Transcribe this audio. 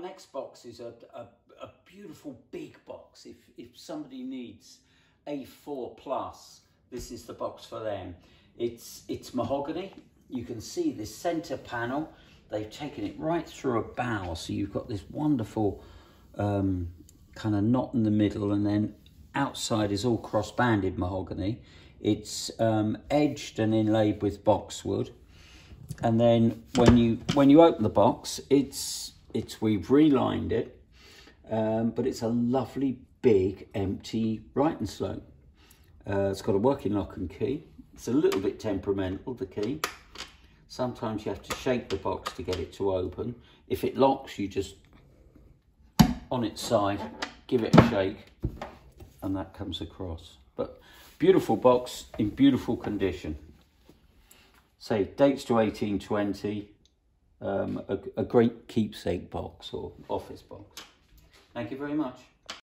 next box is a, a, a beautiful big box. If, if somebody needs A4 plus, this is the box for them. It's, it's mahogany. You can see this center panel. They've taken it right through a bough. So you've got this wonderful um, kind of knot in the middle and then outside is all cross-banded mahogany. It's um, edged and inlaid with boxwood. And then when you when you open the box, it's it's we've relined it, um, but it's a lovely big empty writing slope. Uh, it's got a working lock and key. It's a little bit temperamental, the key. Sometimes you have to shake the box to get it to open. If it locks, you just, on its side, give it a shake, and that comes across. But beautiful box in beautiful condition. Say, dates to 1820, um, a, a great keepsake box or office box. Thank you very much.